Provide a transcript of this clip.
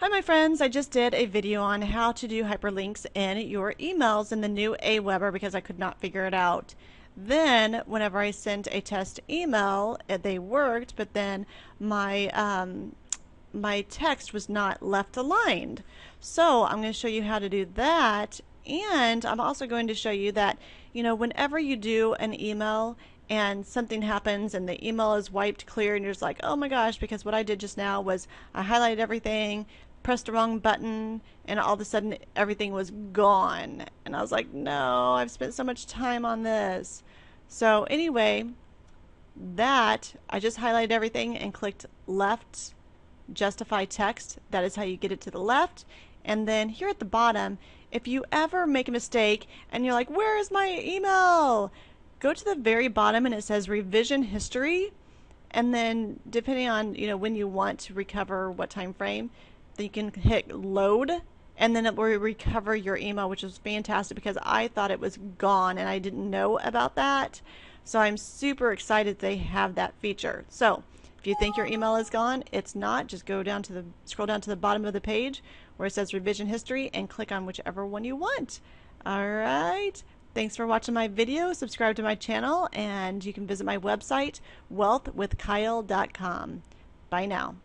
Hi my friends, I just did a video on how to do hyperlinks in your emails in the new Aweber because I could not figure it out. Then, whenever I sent a test email, eh, they worked, but then my um, my text was not left aligned. So I'm going to show you how to do that, and I'm also going to show you that you know whenever you do an email and something happens and the email is wiped clear and you're just like, oh my gosh, because what I did just now was I highlighted everything, pressed the wrong button and all of a sudden everything was gone. And I was like, no, I've spent so much time on this. So anyway, that I just highlighted everything and clicked left justify text. That is how you get it to the left. And then here at the bottom, if you ever make a mistake and you're like, where is my email? Go to the very bottom and it says revision history. And then depending on, you know, when you want to recover what time frame, you can hit load and then it will recover your email, which is fantastic because I thought it was gone and I didn't know about that. So I'm super excited they have that feature. So if you think your email is gone, it's not. Just go down to the scroll down to the bottom of the page where it says revision history and click on whichever one you want. All right. Thanks for watching my video. Subscribe to my channel and you can visit my website wealthwithkyle.com. Bye now.